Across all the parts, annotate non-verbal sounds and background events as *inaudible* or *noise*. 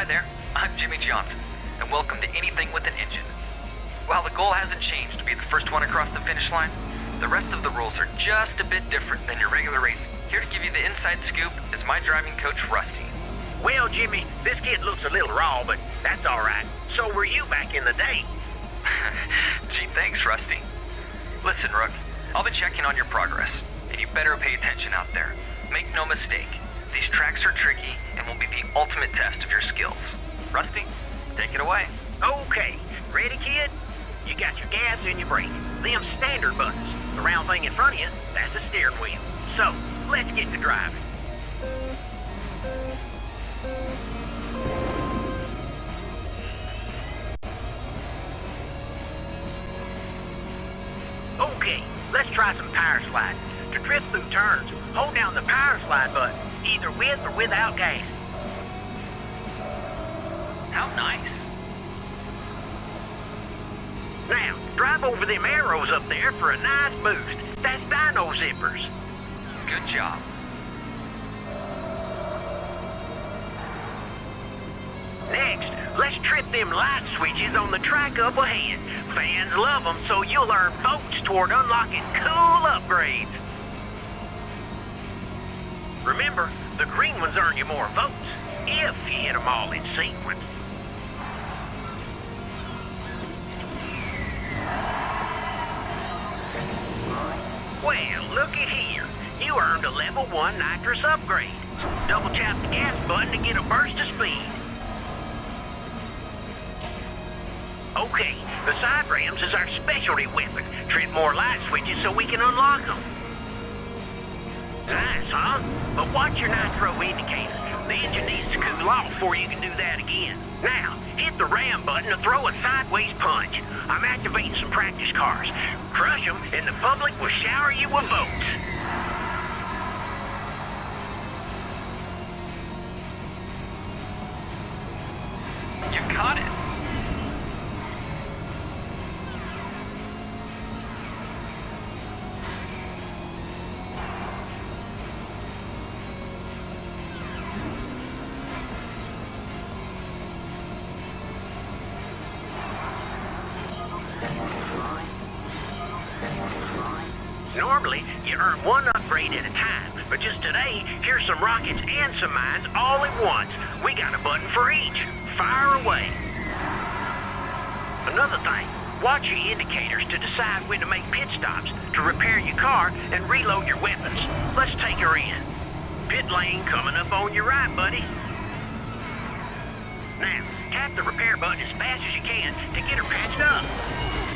Hi there, I'm Jimmie Johnson, and welcome to Anything with an Engine. While the goal hasn't changed to be the first one across the finish line, the rest of the rules are just a bit different than your regular racing. Here to give you the inside scoop is my driving coach, Rusty. Well, Jimmie, this kid looks a little raw, but that's all right. So were you back in the day. *laughs* Gee, thanks, Rusty. Listen, Rook, I'll be checking on your progress, and you better pay attention out there. Make no mistake, these tracks are tricky and will be the ultimate test of your skills. Rusty, take it away. Okay, ready, kid? You got your gas and your brake. Them standard buttons. The round thing in front of you, that's the steering wheel. So, let's get to driving. Okay, let's try some power slide. To drift through turns, hold down the power slide button, either with or without gas. How nice. Now, drive over them arrows up there for a nice boost. That's dyno zippers. Good job. Next, let's trip them light switches on the track up ahead. Fans love them, so you'll earn votes toward unlocking cool upgrades. Remember, the green ones earn you more votes, if you hit them all in sequence. Well, looky here. You earned a level 1 nitrous upgrade. Double tap the gas button to get a burst of speed. Okay, the side rams is our specialty weapon. Trip more light switches so we can unlock them. Nice, huh? But watch your nitro indicator. The engine needs to cool off before you can do that again. Now, hit the ram button to throw a sideways punch. I'm activating some practice cars. Crush them, and the public will shower you with votes. You caught it. One upgrade at a time, but just today, here's some rockets and some mines all at once. We got a button for each. Fire away. Another thing, watch your indicators to decide when to make pit stops, to repair your car, and reload your weapons. Let's take her in. Pit lane coming up on your right, buddy. Now, tap the repair button as fast as you can to get her patched up.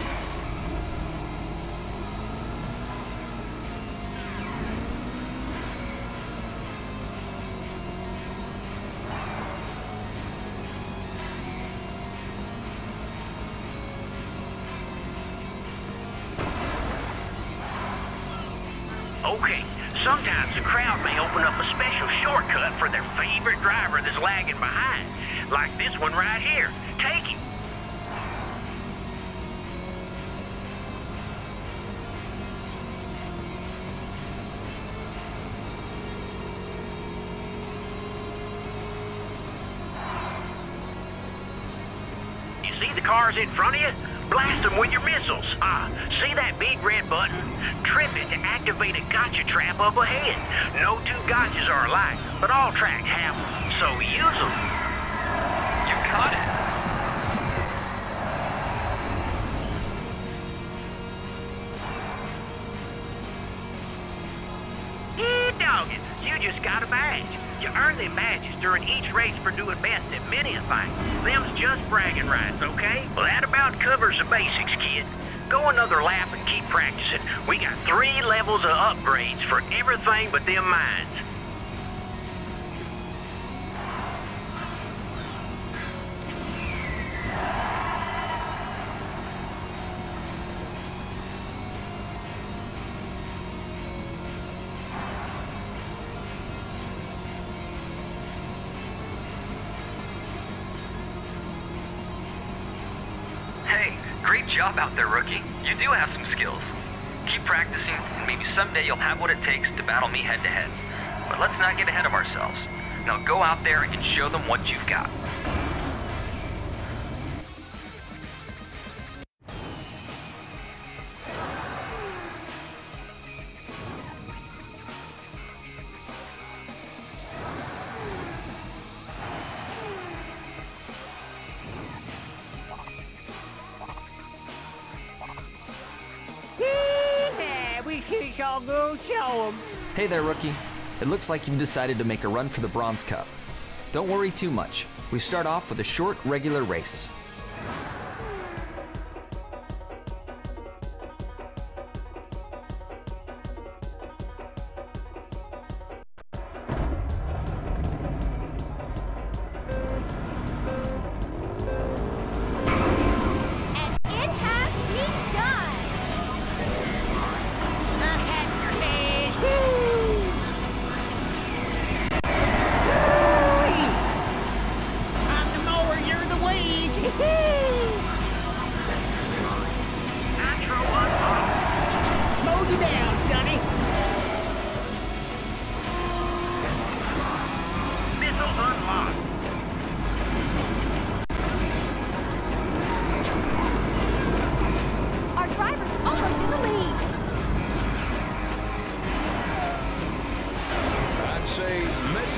Okay, sometimes the crowd may open up a special shortcut for their favorite driver that's lagging behind. Like this one right here. Take it. You see the cars in front of you? Blast them with your missiles. Ah, see that big red button? Trip it to activate a gotcha trap up ahead. No two gotchas are alike, but all tracks have them, so use them. You caught it. You just got a badge. You earn them badges during each race for doing best at many thing. Them's just bragging rights, okay? Well, that about covers the basics, kid. Go another lap and keep practicing. We got three levels of upgrades for everything but them mines. Job out there, rookie. You do have some skills. Keep practicing, and maybe someday you'll have what it takes to battle me head-to-head. But let's not get ahead of ourselves. Now go out there and show them what you've got. I'll go. Hey there, rookie. It looks like you've decided to make a run for the Bronze Cup. Don't worry too much. We start off with a short, regular race.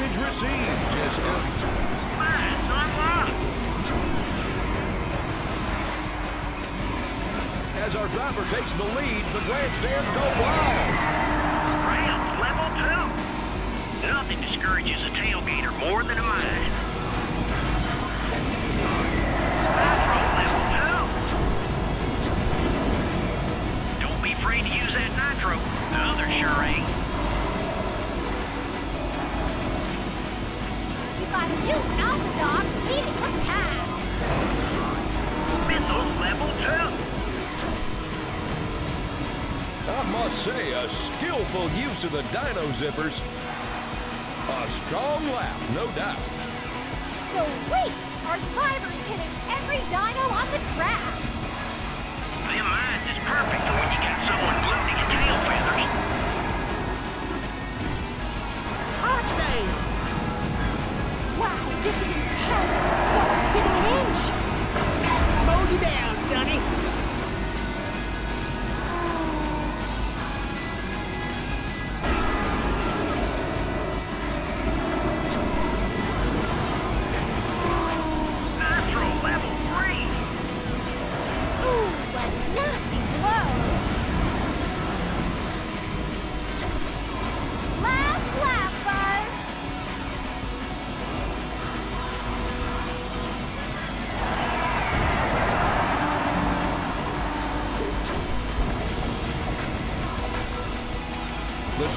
Message received, Jessica. As our driver takes the lead, the grandstand go wild. I must say, a skillful use of the dino zippers. A strong lap, no doubt. So wait, Our driver's hitting every dino on the track.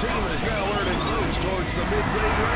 Team is now earning moves towards the mid-grade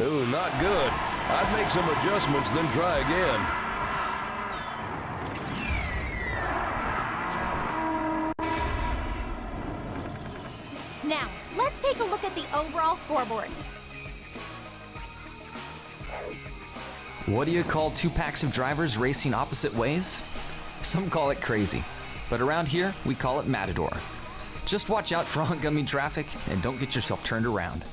Ooh, not good. I'd make some adjustments, then try again. Now, let's take a look at the overall scoreboard. What do you call two packs of drivers racing opposite ways? Some call it crazy, but around here we call it Matador. Just watch out for *laughs* oncoming traffic and don't get yourself turned around.